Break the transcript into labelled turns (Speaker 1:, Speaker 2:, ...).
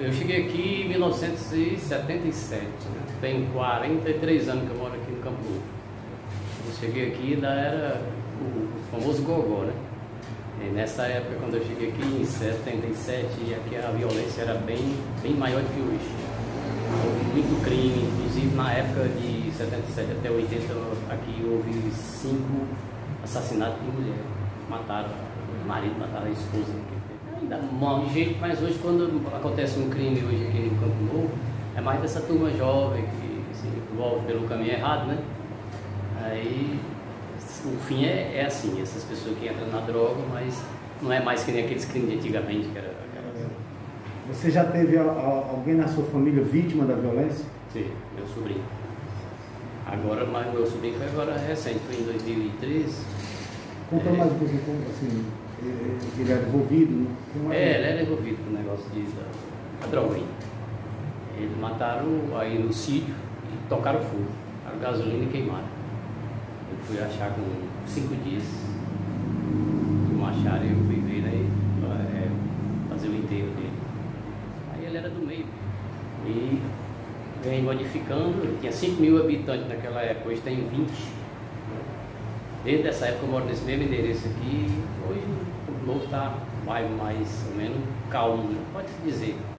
Speaker 1: Eu cheguei aqui em 1977, né? tem 43 anos que eu moro aqui no Campo Novo. Eu cheguei aqui ainda era o famoso gogó, né? E nessa época, quando eu cheguei aqui em 77, aqui a violência era bem, bem maior do que hoje. Houve muito crime, inclusive na época de 77 até 80, aqui houve cinco assassinatos de mulher. Mataram o marido, mataram a esposa. Ainda morre mas hoje quando acontece um crime hoje aqui no Campo Novo, é mais dessa turma jovem que se envolve pelo caminho errado, né? Aí o fim é, é, assim, essas pessoas que entram na droga, mas não é mais que nem aqueles crimes de antigamente que era aquelas...
Speaker 2: Você já teve a, a, alguém na sua família vítima da violência?
Speaker 1: Sim, meu sobrinho. Agora, mas meu sobrinho foi agora recente, foi em 2013.
Speaker 2: Conta é, mais um pouquinho assim, ele era envolvido, né?
Speaker 1: É, ele era envolvido com o negócio de, droga aí. Eles mataram aí no sítio e tocaram fogo. Tocaram gasolina queimaram. Eu fui achar com cinco dias. Não acharam eu fui ver aí é, fazer o enterro dele. Aí ele era do meio. E vem modificando, tinha 5 mil habitantes naquela época, hoje tem 20. Desde essa época eu moro nesse mesmo endereço aqui, hoje o novo está mais, ou menos calmo, pode-se dizer.